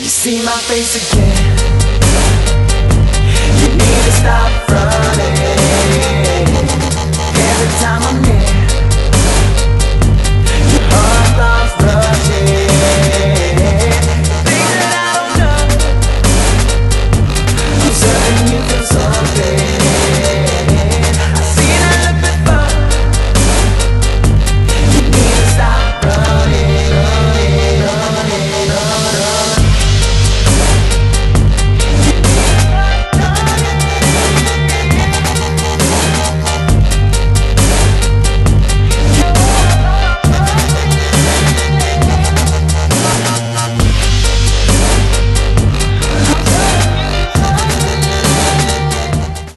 You see my face again.